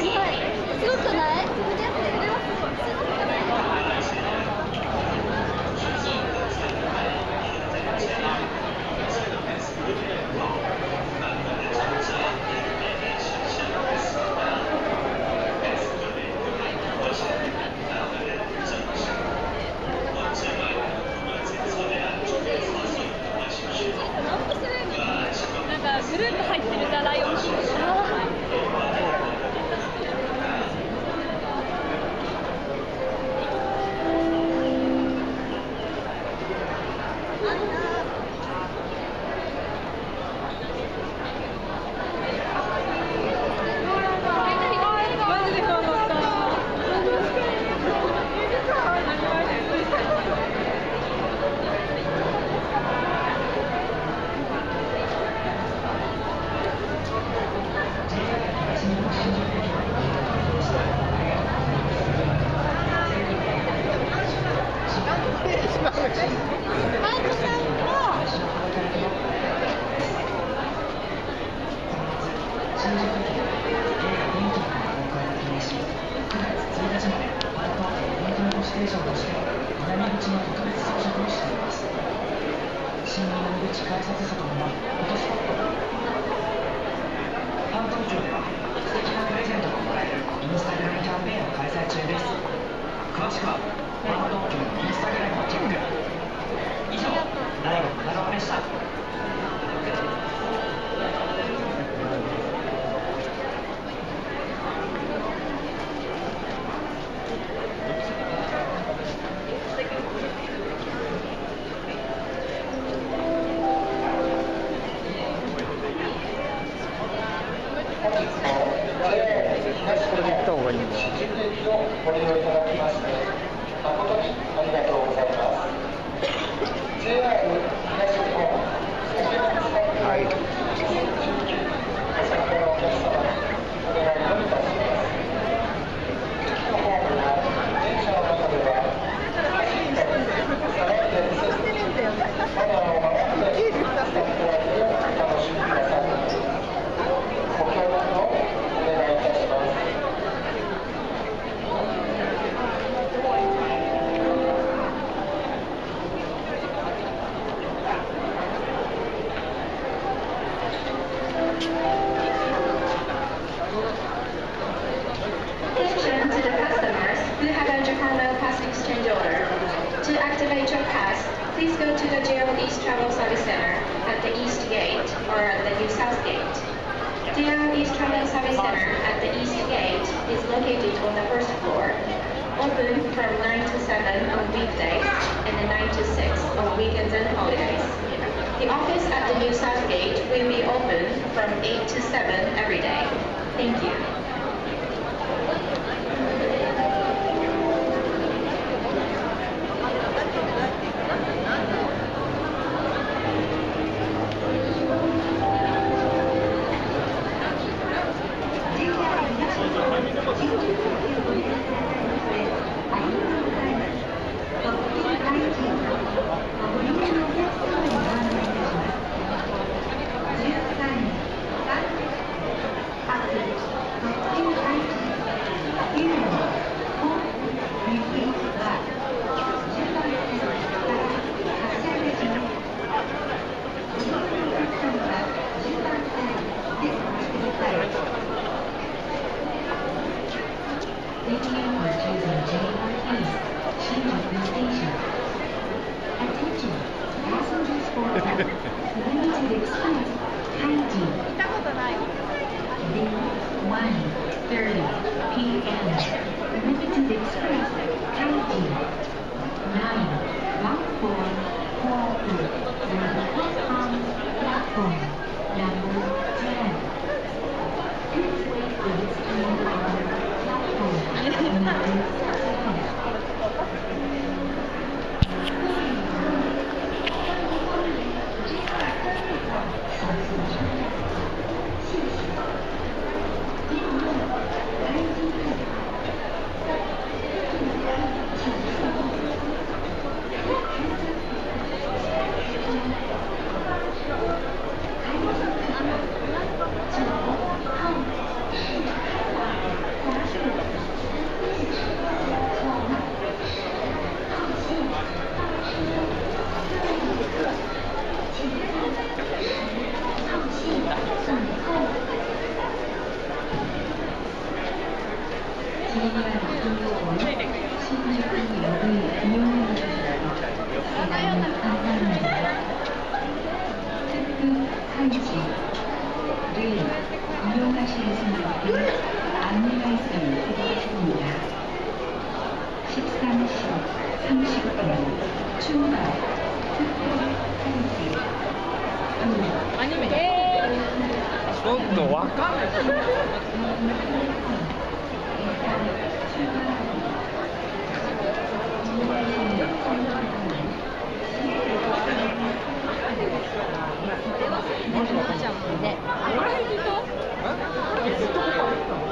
す南口の特別装飾をしています新南口改札外のフォトスポット担当庁では素敵なプレゼントがもらえるインスタグラムキャンペーンを開催中です詳しくはママ東京のインスタグラムをチェック以上、ライブの長尾でした。れで行った方がいいんだ。誠にありがとうございます。Attention to the customers who have a Japan Pass exchange order. To activate your pass, please go to the JR East Travel Service Center at the East Gate or the New South Gate. JR East Travel Service Center at the East Gate is located on the first floor. Open from 9 to 7 on weekdays and 9 to 6 on weekends and holidays. The office at the New South Gate will be open from 8 to 7 every day. Thank you. Thank you. East. Station. Attention, passengers for limited express, Haiti. p.m. Limited express, Haiti. 9, 4, platform, platform. Thank you. アニメちょっとわかんない。マジわかん。